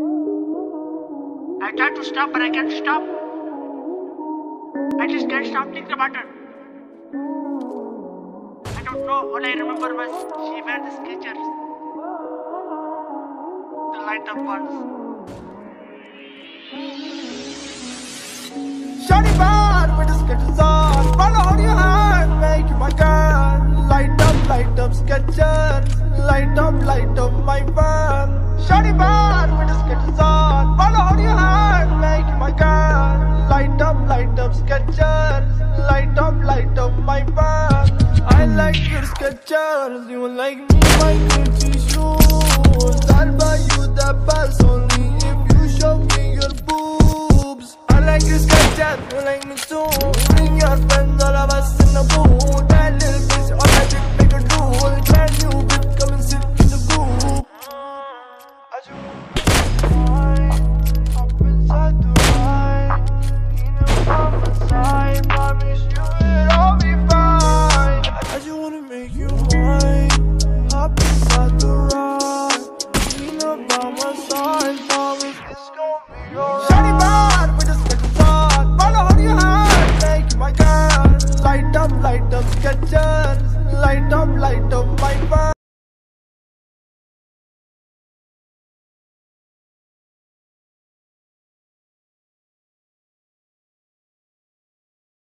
I tried to stop, but I can't stop. I just can't stop thinking about her. I don't know. All I remember was she wear the Skechers. The light up ones. Shawty bad with the Skechers on. Follow on your hand, make my girl. Light up, light up Skechers. Light up, light up my van. Shawty bad my vibe I like your Skechers, you like me my Gucci shoes. I'll buy you the best. only if you show me your boobs. I like your Skechers, you like me too. Bring your friends, all of us in the booth light up.